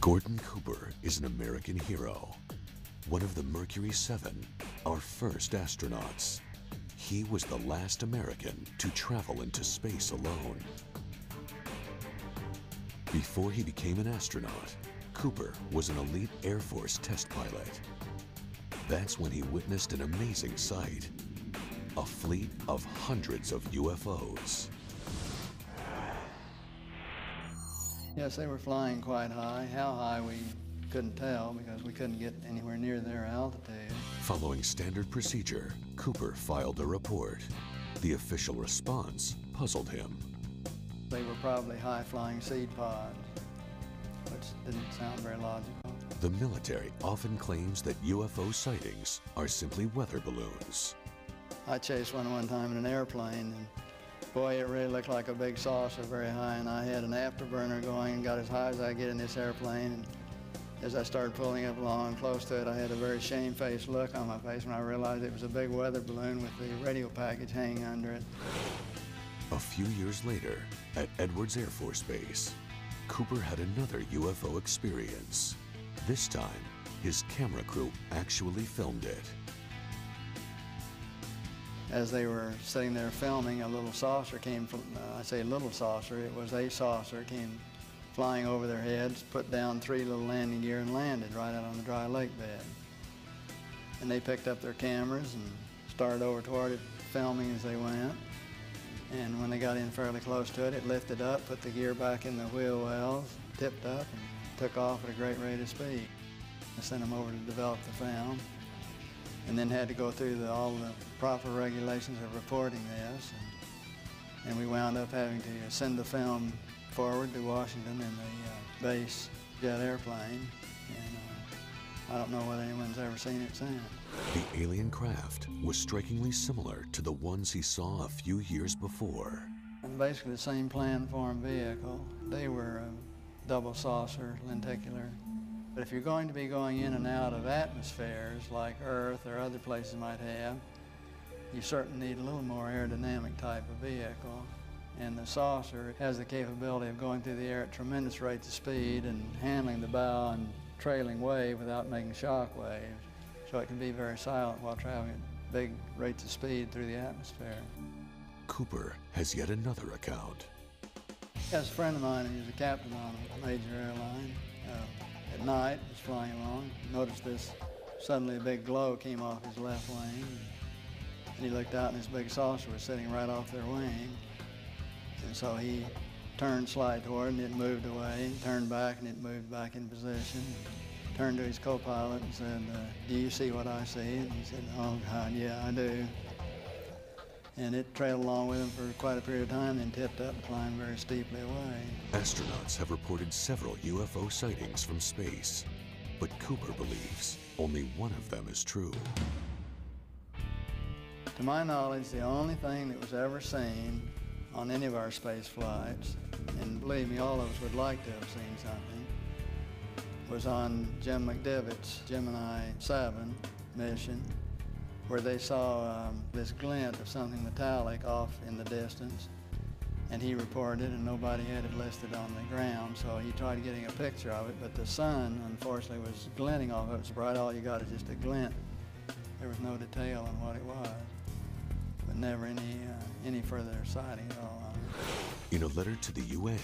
Gordon Cooper is an American hero, one of the Mercury 7, our first astronauts. He was the last American to travel into space alone. Before he became an astronaut, Cooper was an elite Air Force test pilot. That's when he witnessed an amazing sight, a fleet of hundreds of UFOs. Yes, they were flying quite high. How high we couldn't tell because we couldn't get anywhere near their altitude. Following standard procedure, Cooper filed a report. The official response puzzled him. They were probably high-flying seed pods, which didn't sound very logical. The military often claims that UFO sightings are simply weather balloons. I chased one one time in an airplane, and boy, it really looked like a big saucer very high, and I had an afterburner going and got as high as I get in this airplane. And as I started pulling up along close to it, I had a very shamefaced look on my face when I realized it was a big weather balloon with the radio package hanging under it. A few years later, at Edwards Air Force Base, Cooper had another UFO experience. This time, his camera crew actually filmed it. As they were sitting there filming, a little saucer came from, uh, I say little saucer, it was a saucer, came flying over their heads, put down three little landing gear and landed right out on the dry lake bed. And they picked up their cameras and started over toward it, filming as they went. And when they got in fairly close to it, it lifted up, put the gear back in the wheel wells, tipped up, and took off at a great rate of speed. I sent them over to develop the film, and then had to go through the, all the proper regulations of reporting this. And, and, we wound up having to send the film forward to Washington in the uh, base jet airplane. And uh, I don't know whether anyone's ever seen it since. The alien craft was strikingly similar to the ones he saw a few years before. And basically the same planform vehicle. They were a double saucer lenticular. But if you're going to be going in and out of atmospheres like Earth or other places might have, you certainly need a little more aerodynamic type of vehicle. And the saucer has the capability of going through the air at tremendous rates of speed and handling the bow and trailing wave without making shock waves. So it can be very silent while traveling at big rates of speed through the atmosphere. Cooper has yet another account. Yes, a friend of mine who's a captain on a major airline. Uh, at night, was flying along, noticed this, suddenly a big glow came off his left wing. And he looked out and this big saucer was sitting right off their wing. And so he turned slide toward and it moved away, turned back and it moved back in position. Turned to his co-pilot and said, uh, do you see what I see? And he said, oh God, yeah, I do. And it trailed along with him for quite a period of time, then tipped up and climbed very steeply away. Astronauts have reported several UFO sightings from space, but Cooper believes only one of them is true. To my knowledge, the only thing that was ever seen on any of our space flights, and believe me, all of us would like to have seen something, was on Jim McDivitt's Gemini 7 mission, where they saw um, this glint of something metallic off in the distance. And he reported, and nobody had it listed on the ground, so he tried getting a picture of it, but the sun, unfortunately, was glinting off of it so bright, all you got is just a glint. There was no detail on what it was but never any, uh, any further sighting at all. In a letter to the UN,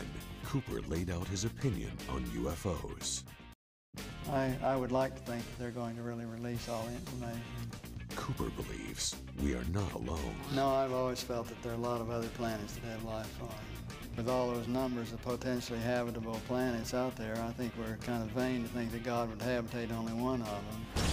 Cooper laid out his opinion on UFOs. I, I would like to think they're going to really release all the information. Cooper believes we are not alone. No, I've always felt that there are a lot of other planets that have life on. With all those numbers of potentially habitable planets out there, I think we're kind of vain to think that God would habitate only one of them.